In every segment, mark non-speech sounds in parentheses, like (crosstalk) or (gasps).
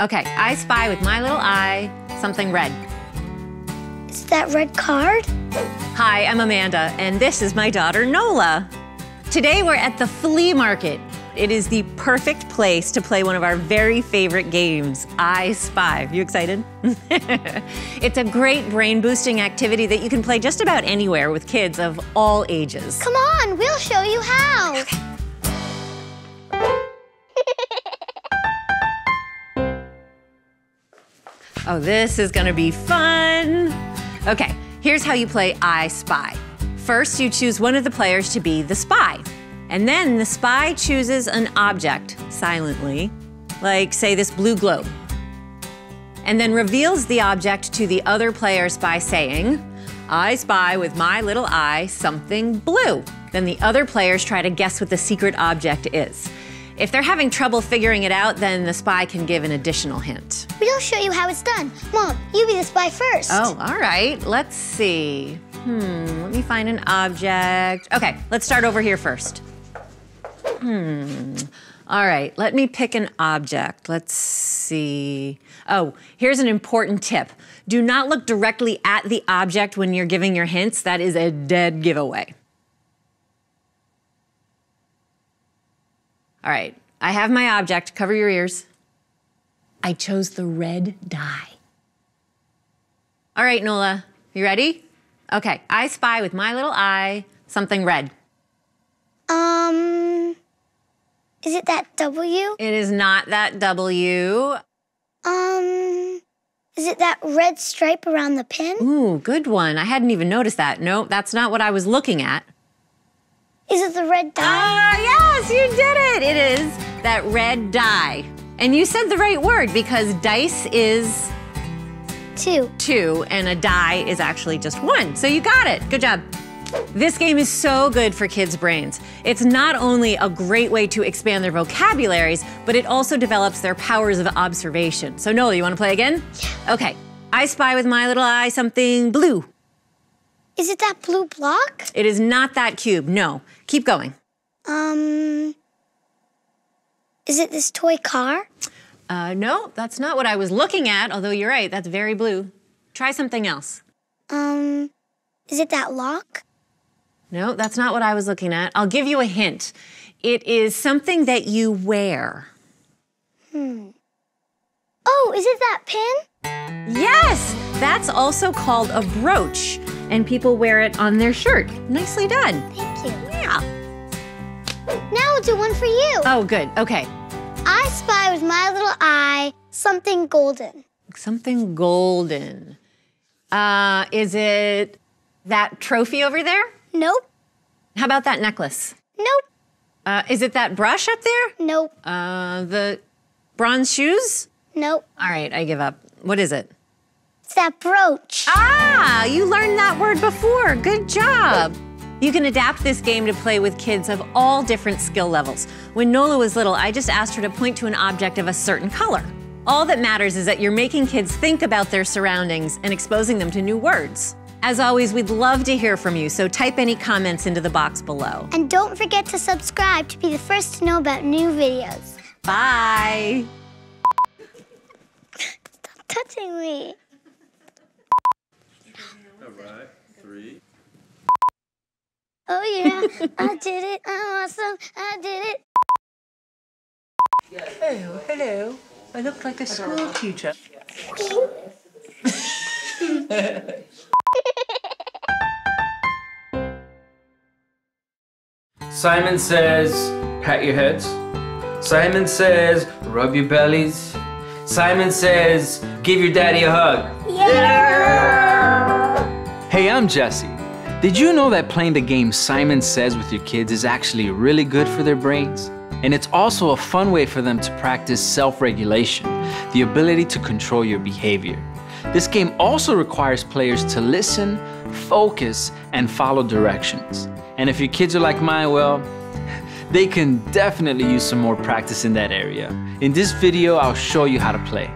Okay, I spy with my little eye something red. Is that red card? Hi, I'm Amanda, and this is my daughter Nola. Today we're at the flea market. It is the perfect place to play one of our very favorite games, I Spy. You excited? (laughs) it's a great brain boosting activity that you can play just about anywhere with kids of all ages. Come on, we'll show you how. Okay. Oh, this is gonna be fun. Okay, here's how you play I Spy. First, you choose one of the players to be the spy. And then the spy chooses an object silently, like, say, this blue globe. And then reveals the object to the other players by saying, I spy with my little eye something blue. Then the other players try to guess what the secret object is. If they're having trouble figuring it out, then the spy can give an additional hint. We'll show you how it's done. Mom, you be the spy first. Oh, all right. Let's see. Hmm, let me find an object. Okay, let's start over here first. Hmm. All right, let me pick an object. Let's see. Oh, here's an important tip. Do not look directly at the object when you're giving your hints. That is a dead giveaway. All right, I have my object. Cover your ears. I chose the red dye. All right, Nola, you ready? Okay, I spy with my little eye something red. Um, is it that W? It is not that W. Um, is it that red stripe around the pin? Ooh, good one. I hadn't even noticed that. No, that's not what I was looking at. Is it the red dye? Ah, yes, you did it. It is that red dye. And you said the right word because dice is two. Two, and a die is actually just one. So you got it. Good job. This game is so good for kids' brains. It's not only a great way to expand their vocabularies, but it also develops their powers of observation. So, Nola, you want to play again? Yeah. Okay. I spy with my little eye something blue. Is it that blue block? It is not that cube. No. Keep going. Um. Is it this toy car? Uh, no, that's not what I was looking at, although you're right, that's very blue. Try something else. Um, is it that lock? No, that's not what I was looking at. I'll give you a hint. It is something that you wear. Hmm. Oh, is it that pin? Yes, that's also called a brooch, and people wear it on their shirt. Nicely done. Yeah. Now I'll do one for you. Oh, good. Okay. I spy with my little eye something golden. Something golden. Uh, is it that trophy over there? Nope. How about that necklace? Nope. Uh, is it that brush up there? Nope. Uh, the bronze shoes? Nope. All right, I give up. What is it? It's that brooch. Ah, you learned that word before. Good job. You can adapt this game to play with kids of all different skill levels. When Nola was little, I just asked her to point to an object of a certain color. All that matters is that you're making kids think about their surroundings and exposing them to new words. As always, we'd love to hear from you, so type any comments into the box below. And don't forget to subscribe to be the first to know about new videos. Bye. Stop touching me. All right, three. Oh yeah, (laughs) I did it. I'm awesome. I did it. Oh, hello. I look like a school teacher. (laughs) Simon says, pat your heads. Simon says, rub your bellies. Simon says, give your daddy a hug. Yeah! Hey, I'm Jesse. Did you know that playing the game Simon Says with your kids is actually really good for their brains? And it's also a fun way for them to practice self regulation, the ability to control your behavior. This game also requires players to listen, focus, and follow directions. And if your kids are like mine, well, (laughs) they can definitely use some more practice in that area. In this video, I'll show you how to play.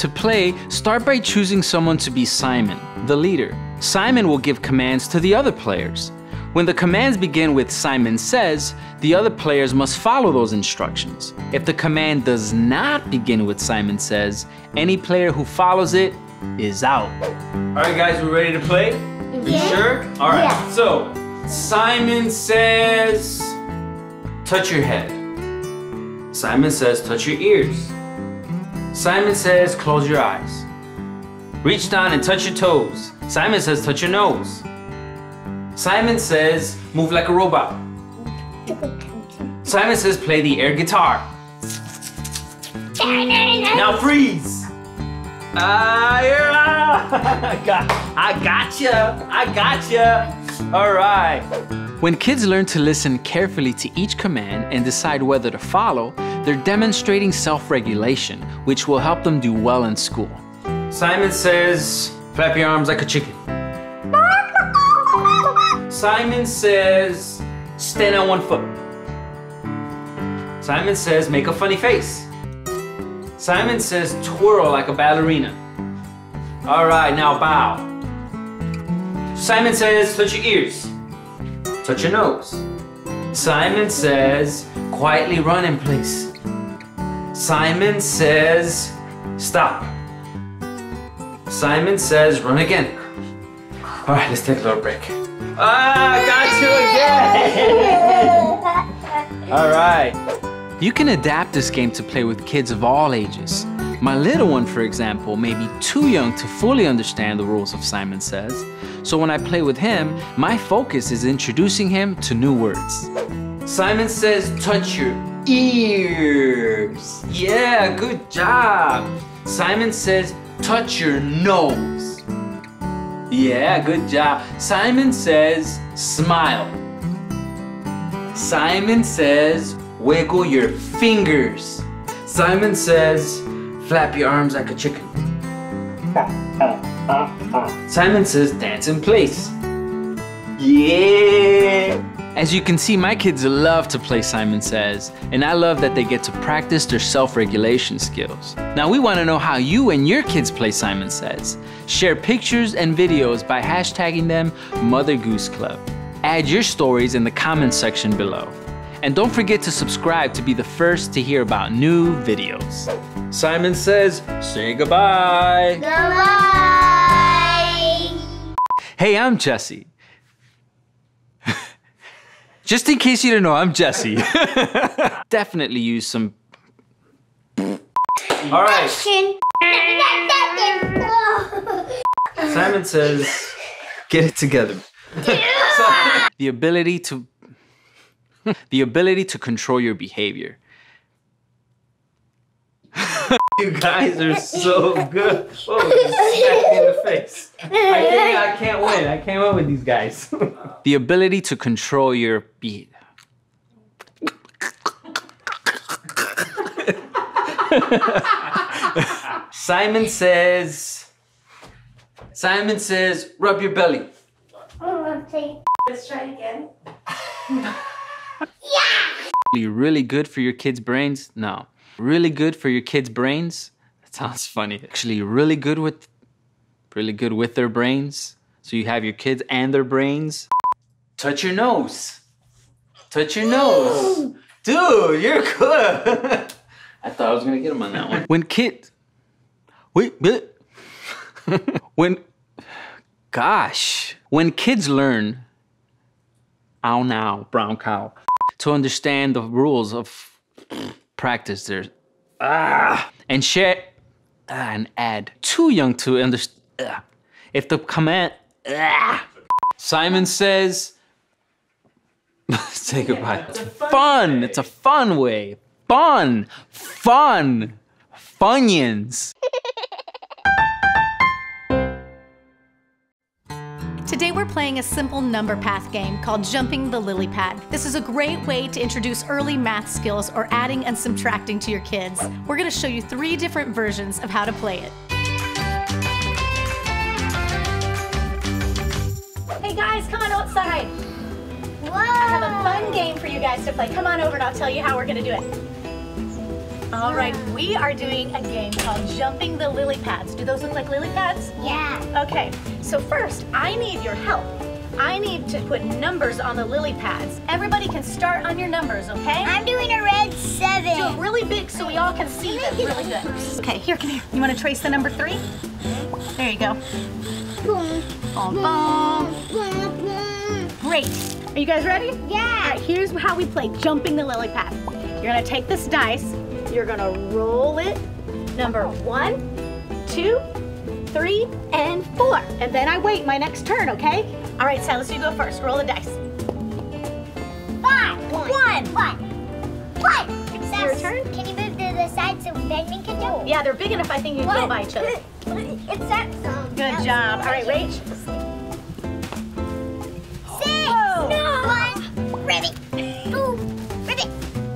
To play, start by choosing someone to be Simon, the leader. Simon will give commands to the other players. When the commands begin with Simon says, the other players must follow those instructions. If the command does not begin with Simon says, any player who follows it is out. All right, guys, we're ready to play? You sure? All right. Yeah. So, Simon says, touch your head. Simon says, touch your ears. Simon says, close your eyes. Reach down and touch your toes. Simon says, touch your nose. Simon says, move like a robot. Simon says, play the air guitar. Now freeze. Ah, yeah. (laughs) I got, I gotcha. I gotcha. All right. When kids learn to listen carefully to each command and decide whether to follow, they're demonstrating self-regulation, which will help them do well in school. Simon says, flap your arms like a chicken. Simon says, stand on one foot. Simon says, make a funny face. Simon says, twirl like a ballerina. All right, now bow. Simon says, touch your ears. Touch your nose. Simon says, quietly run in place. Simon says, stop. Simon says, run again. All right, let's take a little break. Ah, got you again! (laughs) All right. You can adapt this game to play with kids of all ages. My little one, for example, may be too young to fully understand the rules of Simon Says. So when I play with him, my focus is introducing him to new words. Simon says, touch your ears. Yeah, good job. Simon says, touch your nose. Yeah, good job. Simon says, smile. Simon says, wiggle your fingers. Simon says, flap your arms like a chicken. (laughs) Simon says, dance in place. Yeah. As you can see, my kids love to play Simon Says, and I love that they get to practice their self-regulation skills. Now we want to know how you and your kids play Simon Says. Share pictures and videos by hashtagging them Mother Goose Club. Add your stories in the comments section below. And don't forget to subscribe to be the first to hear about new videos. Simon Says, say goodbye. Goodbye. Hey, I'm Jesse. (laughs) Just in case you didn't know, I'm Jesse. (laughs) Definitely use some. All right. (laughs) Simon says, get it together. the ability to. the ability to control your behavior. You guys are so good. Oh, you smacked me in the face. I can't, I can't win. I can't win with these guys. (laughs) the ability to control your beat. Simon says. Simon says, rub your belly. Let's try it again. Really, really good for your kids' brains? No. Really good for your kids' brains? That sounds funny. Actually, really good with, really good with their brains. So you have your kids and their brains. Touch your nose. Touch your nose. Dude, you're good. (laughs) I thought I was gonna get him on that one. When kids, wait, wait. (laughs) when, gosh, when kids learn, ow now, brown cow, to understand the rules of practice, there's ah, and share ah, and add. Too young to understand. If the command, ah. Simon says, (laughs) say goodbye. It's fun. It's a fun way. Fun. Fun. Funyuns. Today we're playing a simple number path game called Jumping the Lily Pad. This is a great way to introduce early math skills or adding and subtracting to your kids. We're going to show you three different versions of how to play it. Hey guys, come on outside. Whoa. I have a fun game for you guys to play. Come on over and I'll tell you how we're going to do it. All right, we are doing a game called Jumping the Lily Pads. Do those look like lily pads? Yeah. Okay, so first, I need your help. I need to put numbers on the lily pads. Everybody can start on your numbers, okay? I'm doing a red seven. Do it really big so we all can see them really good. Okay, here, come here. You want to trace the number three? There you go. Boom, Boom, boom. boom, boom. Great. Are you guys ready? Yeah. All right, here's how we play jumping the lily pad. You're gonna take this dice, you're gonna roll it, number one, two, three, and four. And then I wait my next turn, okay? All right, Silas, you go first. Roll the dice. Five. One. One. One. Your turn. Can you move to the side so Benjamin can jump? Yeah, they're big enough, I think you can go by each other. It's that song. Good job. All right, Rach. Six. No. One. Ribbit. Two. Ribbit.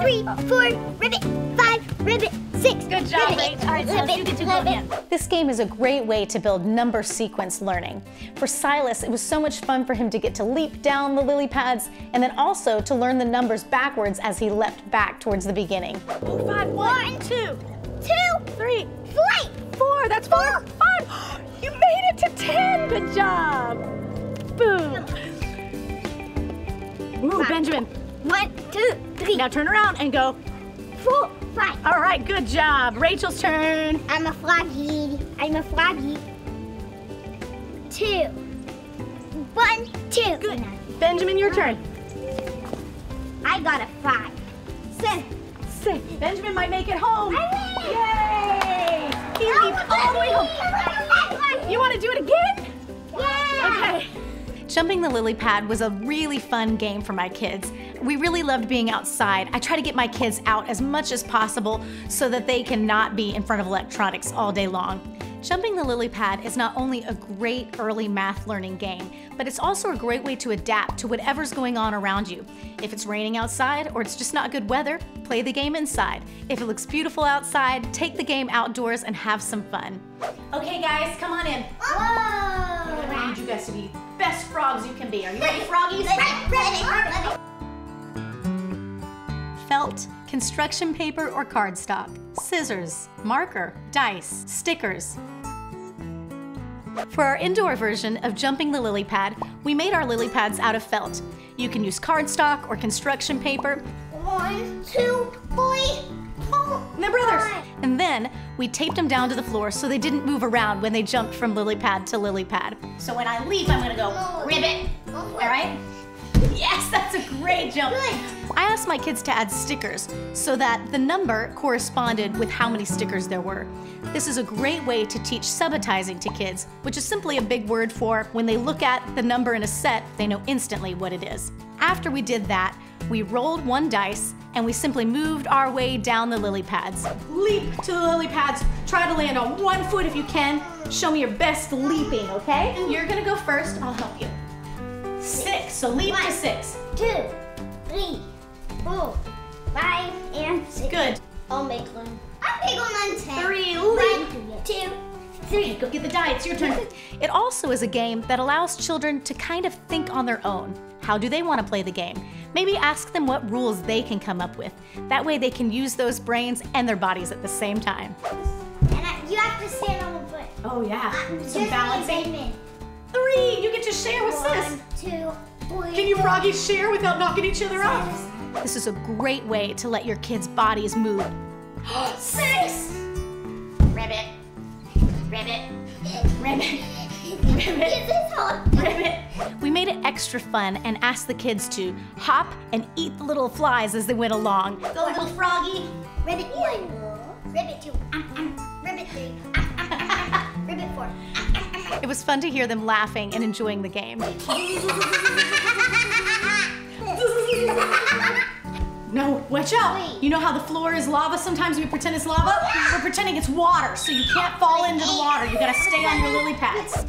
Three. Oh. Four. Ribbit. Five. Ribbit. Six. Good job, ribbit, Rach. All right, Silas, you get to go ribbit. again. This game is a great way to build number sequence learning. For Silas, it was so much fun for him to get to leap down the lily pads and then also to learn the numbers backwards as he leapt back towards the beginning. Five, one, two, Two. three, Three. four. That's four. Five. (gasps) You made it to ten. Good job. Boom. Ooh, Benjamin. One, two, three, Now turn around and go. four, five. All right, good job. Rachel's turn. I'm a froggy. I'm a froggy. Two. One, two. Good. Benjamin, your turn. I got a five. Seven. Six. Benjamin might make it home. I Yay! He oh, leaped all the way home. You want to do it again? Yeah. Okay. Jumping the lily pad was a really fun game for my kids. We really loved being outside. I try to get my kids out as much as possible so that they cannot be in front of electronics all day long. Jumping the lily pad is not only a great early math learning game, but it's also a great way to adapt to whatever's going on around you. If it's raining outside or it's just not good weather, play the game inside. If it looks beautiful outside, take the game outdoors and have some fun. Okay guys, come on in. Whoa. I need you guys to be best frogs you can be. Are you ready, froggies? Felt, construction paper or cardstock, scissors, marker, dice, stickers. For our indoor version of Jumping the Lily Pad, we made our lily pads out of felt. You can use cardstock or construction paper. One, two, three, four. They're brothers. And then we taped them down to the floor so they didn't move around when they jumped from lily pad to lily pad. So when I leap, I'm gonna go oh. ribbit. Oh. All right? Yes, that's a great jump. Good. I asked my kids to add stickers so that the number corresponded with how many stickers there were. This is a great way to teach subitizing to kids, which is simply a big word for when they look at the number in a set, they know instantly what it is. After we did that, we rolled one dice and we simply moved our way down the lily pads. Leap to the lily pads. Try to land on one foot if you can. Show me your best leaping, okay? You're gonna go first. I'll help you. Six. So leap to One. six. Two, three, four, five, and six. Good. I'll make one. I'll make one on ten. Three, One, two, three. Go get the die. It's your turn. It also is a game that allows children to kind of think on their own. How do they want to play the game? Maybe ask them what rules they can come up with. That way they can use those brains and their bodies at the same time. And I, you have to stand on one foot. Oh yeah, some balancing. Benjamin. Three, you get to share with sis. One, two, three. Can you froggies share without knocking each other off? This is a great way to let your kids' bodies move. (gasps) Six. Ribbit, ribbit, ribbit, ribbit. This is. Ribbit. We made it extra fun and asked the kids to hop and eat the little flies as they went along. Go, little froggy. Ribbit one. Ribbit two. Um, um. Ribbit three. Um, um, um, um. Ribbit four. It was fun to hear them laughing and enjoying the game. No, watch out. You know how the floor is lava? Sometimes we pretend it's lava. We're pretending it's water, so you can't fall into the water. You gotta stay on your lily pads.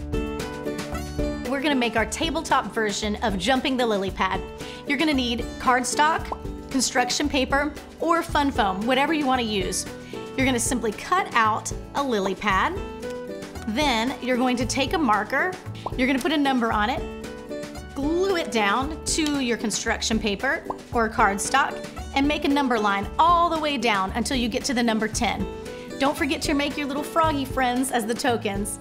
We're gonna make our tabletop version of jumping the lily pad. You're gonna need cardstock, construction paper, or fun foam, whatever you wanna use. You're gonna simply cut out a lily pad. Then you're going to take a marker, you're gonna put a number on it, glue it down to your construction paper or cardstock, and make a number line all the way down until you get to the number 10. Don't forget to make your little froggy friends as the tokens.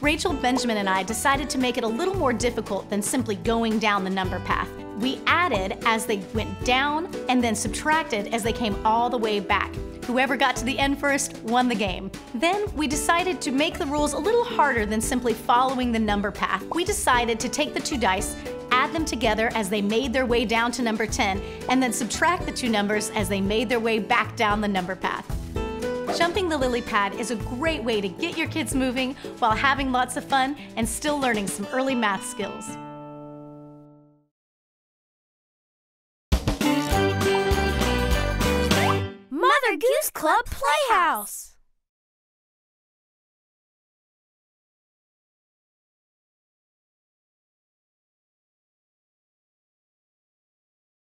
Rachel, Benjamin, and I decided to make it a little more difficult than simply going down the number path. We added as they went down and then subtracted as they came all the way back. Whoever got to the end first won the game. Then we decided to make the rules a little harder than simply following the number path. We decided to take the two dice, add them together as they made their way down to number 10, and then subtract the two numbers as they made their way back down the number path. Jumping the lily pad is a great way to get your kids moving while having lots of fun and still learning some early math skills. Club Playhouse.